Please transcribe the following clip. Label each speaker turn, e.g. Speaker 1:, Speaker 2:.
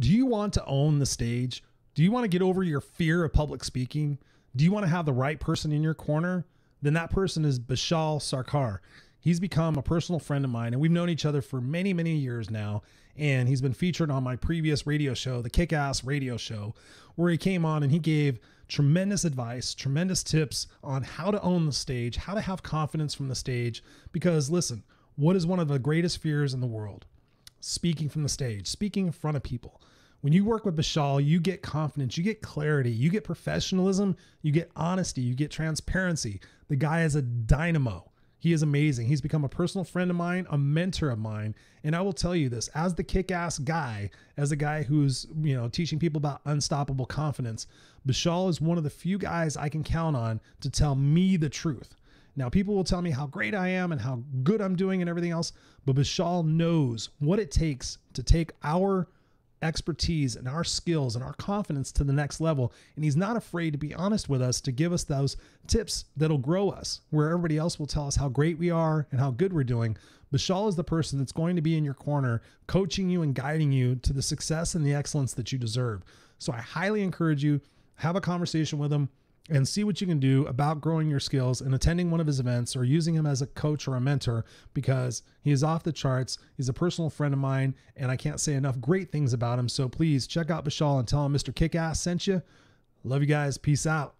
Speaker 1: Do you want to own the stage? Do you want to get over your fear of public speaking? Do you want to have the right person in your corner? Then that person is Bishal Sarkar. He's become a personal friend of mine, and we've known each other for many, many years now. And he's been featured on my previous radio show, the Kick Ass Radio Show, where he came on and he gave tremendous advice, tremendous tips on how to own the stage, how to have confidence from the stage. Because listen, what is one of the greatest fears in the world? Speaking from the stage, speaking in front of people. When you work with Bishal, you get confidence, you get clarity, you get professionalism, you get honesty, you get transparency. The guy is a dynamo. He is amazing. He's become a personal friend of mine, a mentor of mine. And I will tell you this as the kick ass guy, as a guy who's, you know, teaching people about unstoppable confidence, Bishal is one of the few guys I can count on to tell me the truth. Now, people will tell me how great I am and how good I'm doing and everything else, but Bishal knows what it takes to take our expertise and our skills and our confidence to the next level. And he's not afraid to be honest with us to give us those tips that'll grow us, where everybody else will tell us how great we are and how good we're doing. Bishal is the person that's going to be in your corner, coaching you and guiding you to the success and the excellence that you deserve. So I highly encourage you have a conversation with him and see what you can do about growing your skills and attending one of his events or using him as a coach or a mentor because he is off the charts. He's a personal friend of mine, and I can't say enough great things about him. So please check out Bishal and tell him Mr. Kickass sent you. Love you guys. Peace out.